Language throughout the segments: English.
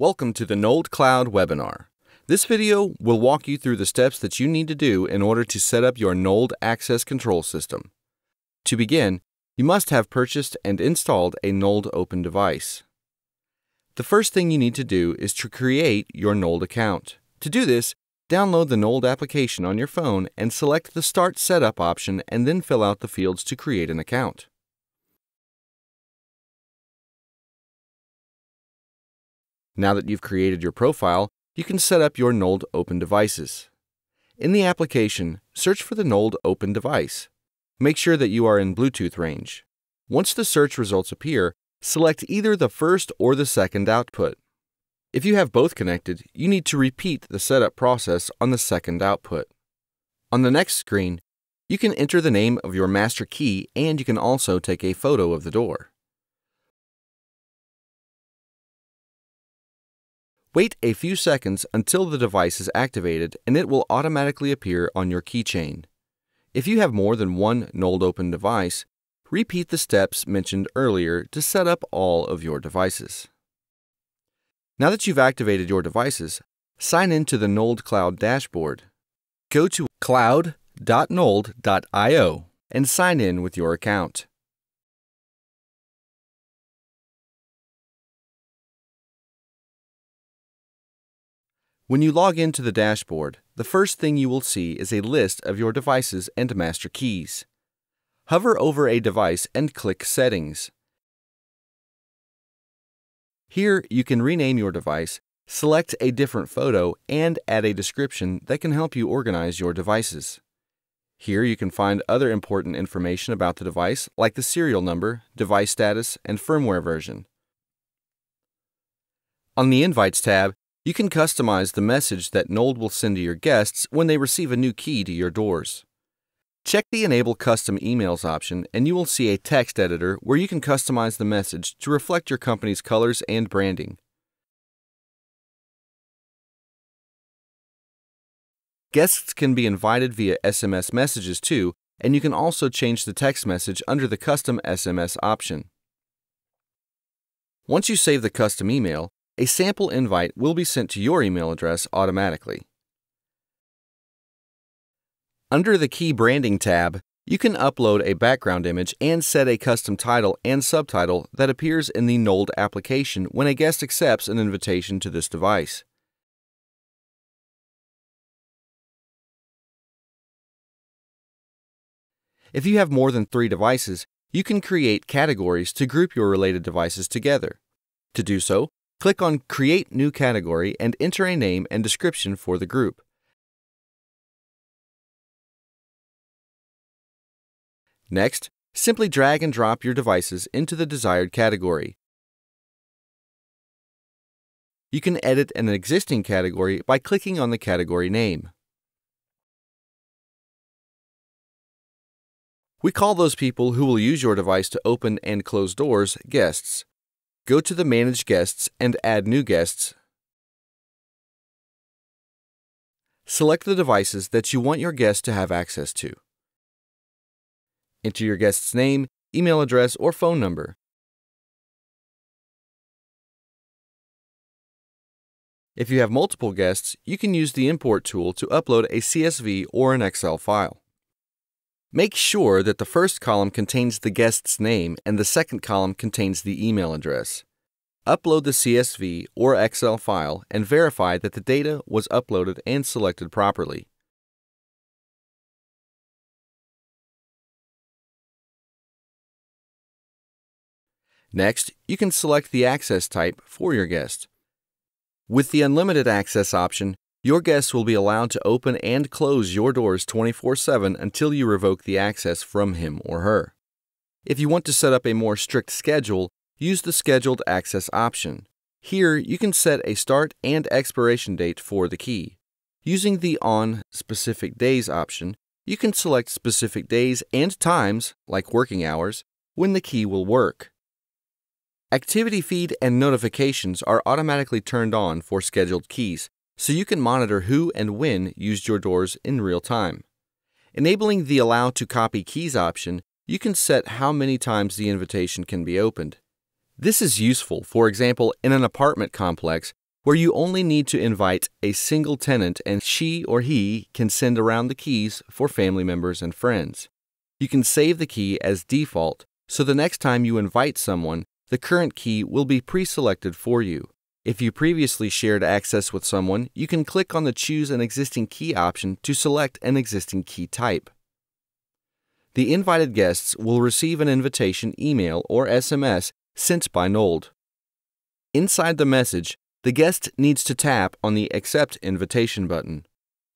Welcome to the Nold Cloud webinar. This video will walk you through the steps that you need to do in order to set up your Nold access control system. To begin, you must have purchased and installed a Nold Open device. The first thing you need to do is to create your Nold account. To do this, download the Nold application on your phone and select the Start Setup option and then fill out the fields to create an account. Now that you've created your profile, you can set up your Nold Open devices. In the application, search for the Nold Open device. Make sure that you are in Bluetooth range. Once the search results appear, select either the first or the second output. If you have both connected, you need to repeat the setup process on the second output. On the next screen, you can enter the name of your master key and you can also take a photo of the door. Wait a few seconds until the device is activated and it will automatically appear on your keychain. If you have more than one Nold Open device, repeat the steps mentioned earlier to set up all of your devices. Now that you've activated your devices, sign in to the Nold Cloud dashboard. Go to cloud.nold.io and sign in with your account. When you log into the dashboard, the first thing you will see is a list of your devices and master keys. Hover over a device and click Settings. Here, you can rename your device, select a different photo, and add a description that can help you organize your devices. Here, you can find other important information about the device, like the serial number, device status, and firmware version. On the Invites tab, you can customize the message that Nold will send to your guests when they receive a new key to your doors. Check the Enable Custom Emails option and you will see a text editor where you can customize the message to reflect your company's colors and branding. Guests can be invited via SMS messages too, and you can also change the text message under the Custom SMS option. Once you save the custom email, a sample invite will be sent to your email address automatically. Under the Key Branding tab, you can upload a background image and set a custom title and subtitle that appears in the Nold application when a guest accepts an invitation to this device. If you have more than three devices, you can create categories to group your related devices together. To do so, Click on Create New Category and enter a name and description for the group. Next, simply drag and drop your devices into the desired category. You can edit an existing category by clicking on the category name. We call those people who will use your device to open and close doors guests. Go to the Manage Guests and Add New Guests. Select the devices that you want your guest to have access to. Enter your guest's name, email address, or phone number. If you have multiple guests, you can use the Import tool to upload a CSV or an Excel file. Make sure that the first column contains the guest's name and the second column contains the email address. Upload the CSV or Excel file and verify that the data was uploaded and selected properly. Next, you can select the access type for your guest. With the Unlimited Access option, your guests will be allowed to open and close your doors 24 7 until you revoke the access from him or her. If you want to set up a more strict schedule, use the Scheduled Access option. Here, you can set a start and expiration date for the key. Using the On Specific Days option, you can select specific days and times, like working hours, when the key will work. Activity feed and notifications are automatically turned on for scheduled keys, so you can monitor who and when used your doors in real time. Enabling the Allow to Copy Keys option, you can set how many times the invitation can be opened. This is useful, for example, in an apartment complex where you only need to invite a single tenant and she or he can send around the keys for family members and friends. You can save the key as default, so the next time you invite someone, the current key will be pre selected for you. If you previously shared access with someone, you can click on the Choose an Existing Key option to select an existing key type. The invited guests will receive an invitation email or SMS sent by Nold. Inside the message, the guest needs to tap on the Accept Invitation button.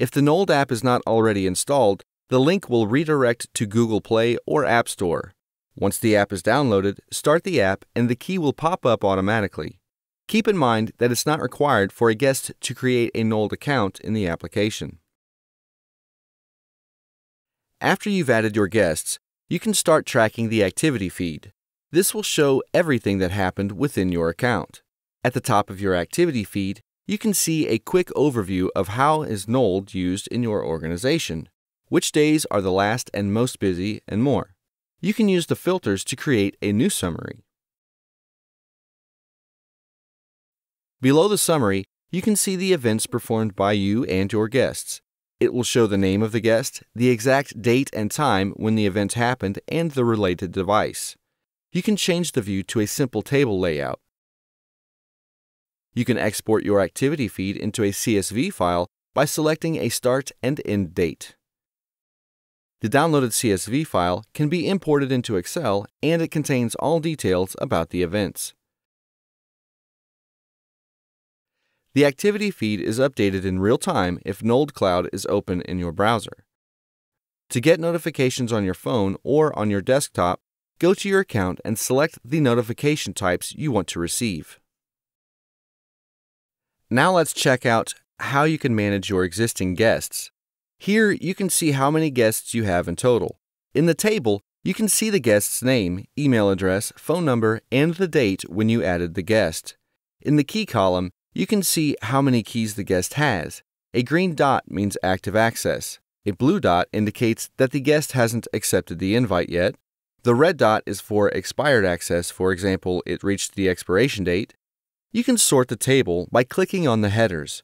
If the Nold app is not already installed, the link will redirect to Google Play or App Store. Once the app is downloaded, start the app and the key will pop up automatically. Keep in mind that it's not required for a guest to create a Nold account in the application. After you've added your guests, you can start tracking the activity feed. This will show everything that happened within your account. At the top of your activity feed, you can see a quick overview of how is Nold used in your organization, which days are the last and most busy, and more. You can use the filters to create a new summary. Below the summary, you can see the events performed by you and your guests. It will show the name of the guest, the exact date and time when the event happened, and the related device. You can change the view to a simple table layout. You can export your activity feed into a CSV file by selecting a start and end date. The downloaded CSV file can be imported into Excel and it contains all details about the events. The activity feed is updated in real time if Nold Cloud is open in your browser. To get notifications on your phone or on your desktop, go to your account and select the notification types you want to receive. Now let's check out how you can manage your existing guests. Here you can see how many guests you have in total. In the table, you can see the guest's name, email address, phone number, and the date when you added the guest. In the key column, you can see how many keys the guest has. A green dot means active access. A blue dot indicates that the guest hasn't accepted the invite yet. The red dot is for expired access, for example, it reached the expiration date. You can sort the table by clicking on the headers.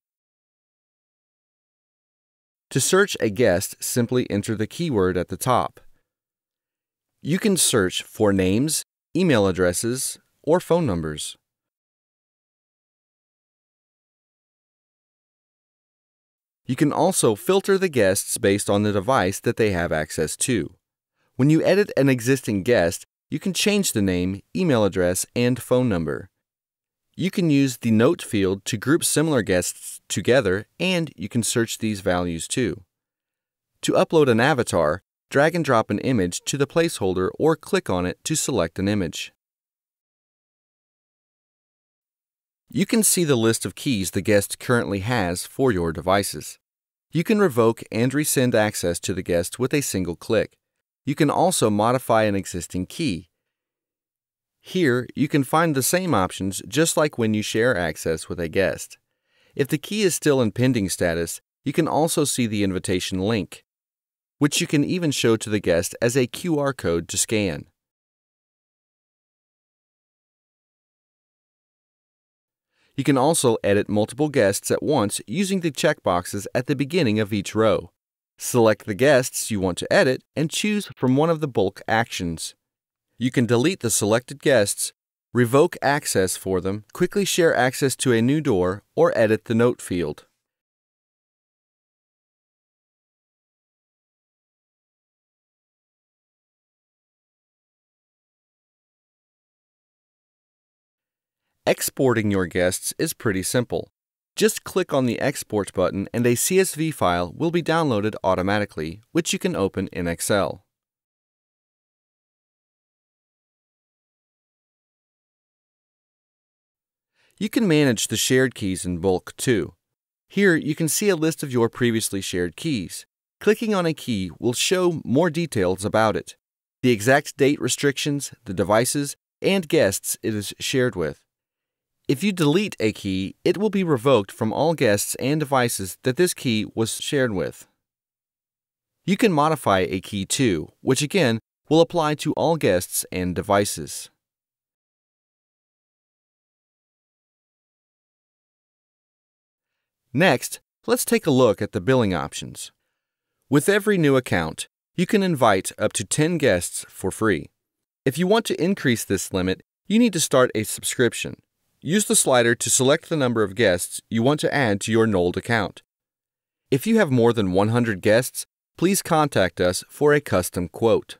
To search a guest, simply enter the keyword at the top. You can search for names, email addresses, or phone numbers. You can also filter the guests based on the device that they have access to. When you edit an existing guest, you can change the name, email address, and phone number. You can use the Note field to group similar guests together, and you can search these values too. To upload an avatar, drag and drop an image to the placeholder or click on it to select an image. You can see the list of keys the guest currently has for your devices. You can revoke and rescind access to the guest with a single click. You can also modify an existing key. Here, you can find the same options just like when you share access with a guest. If the key is still in pending status, you can also see the invitation link, which you can even show to the guest as a QR code to scan. You can also edit multiple guests at once using the checkboxes at the beginning of each row. Select the guests you want to edit and choose from one of the bulk actions. You can delete the selected guests, revoke access for them, quickly share access to a new door, or edit the note field. Exporting your guests is pretty simple. Just click on the Export button and a CSV file will be downloaded automatically, which you can open in Excel. You can manage the shared keys in bulk too. Here you can see a list of your previously shared keys. Clicking on a key will show more details about it, the exact date restrictions, the devices, and guests it is shared with. If you delete a key, it will be revoked from all guests and devices that this key was shared with. You can modify a key too, which again will apply to all guests and devices. Next, let's take a look at the billing options. With every new account, you can invite up to 10 guests for free. If you want to increase this limit, you need to start a subscription. Use the slider to select the number of guests you want to add to your Nold account. If you have more than 100 guests, please contact us for a custom quote.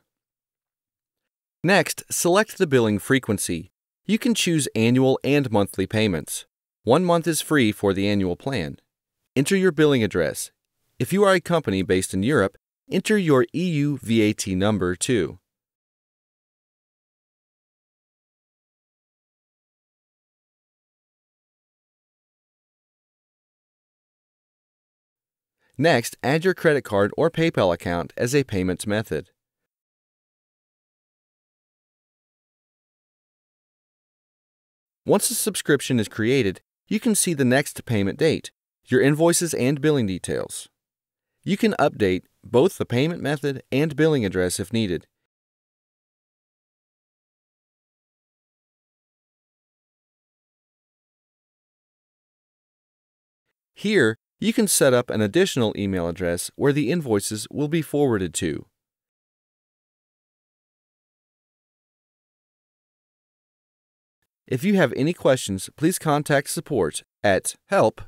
Next, select the billing frequency. You can choose annual and monthly payments. One month is free for the annual plan. Enter your billing address. If you are a company based in Europe, enter your EU VAT number too. Next, add your credit card or PayPal account as a payments method. Once a subscription is created, you can see the next payment date, your invoices and billing details. You can update both the payment method and billing address if needed. Here, you can set up an additional email address where the invoices will be forwarded to. If you have any questions, please contact support at help.nold.io.